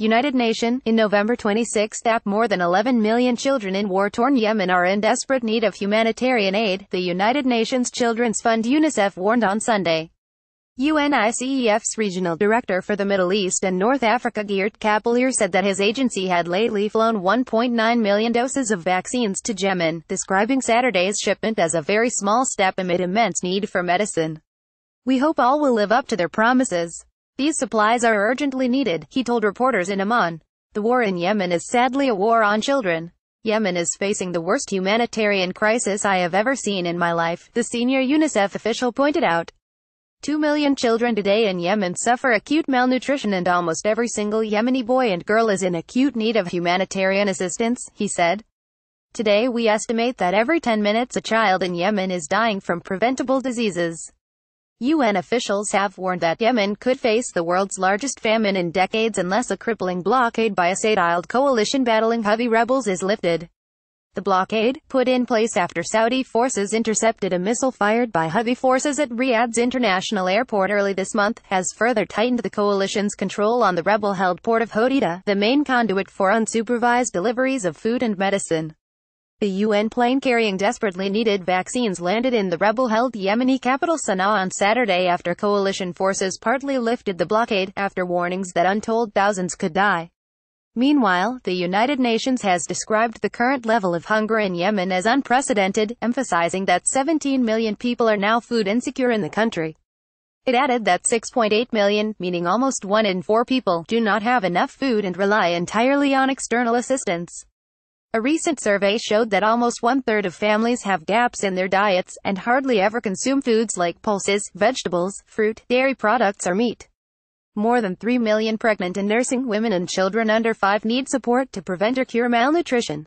United Nation, in November 26 that more than 11 million children in war-torn Yemen are in desperate need of humanitarian aid, the United Nations Children's Fund UNICEF warned on Sunday. UNICEF's regional director for the Middle East and North Africa Geert Cappelaere said that his agency had lately flown 1.9 million doses of vaccines to Yemen, describing Saturday's shipment as a very small step amid immense need for medicine. We hope all will live up to their promises. These supplies are urgently needed, he told reporters in Amman. The war in Yemen is sadly a war on children. Yemen is facing the worst humanitarian crisis I have ever seen in my life, the senior UNICEF official pointed out. Two million children today in Yemen suffer acute malnutrition and almost every single Yemeni boy and girl is in acute need of humanitarian assistance, he said. Today we estimate that every 10 minutes a child in Yemen is dying from preventable diseases. UN officials have warned that Yemen could face the world's largest famine in decades unless a crippling blockade by a Saudi-led coalition battling Houthi rebels is lifted. The blockade, put in place after Saudi forces intercepted a missile fired by Houthi forces at Riyadh's international airport early this month, has further tightened the coalition's control on the rebel-held port of Hodeida, the main conduit for unsupervised deliveries of food and medicine. The UN plane carrying desperately needed vaccines landed in the rebel-held Yemeni capital Sana'a on Saturday after coalition forces partly lifted the blockade, after warnings that untold thousands could die. Meanwhile, the United Nations has described the current level of hunger in Yemen as unprecedented, emphasizing that 17 million people are now food insecure in the country. It added that 6.8 million, meaning almost one in four people, do not have enough food and rely entirely on external assistance. A recent survey showed that almost one-third of families have gaps in their diets, and hardly ever consume foods like pulses, vegetables, fruit, dairy products or meat. More than 3 million pregnant and nursing women and children under 5 need support to prevent or cure malnutrition.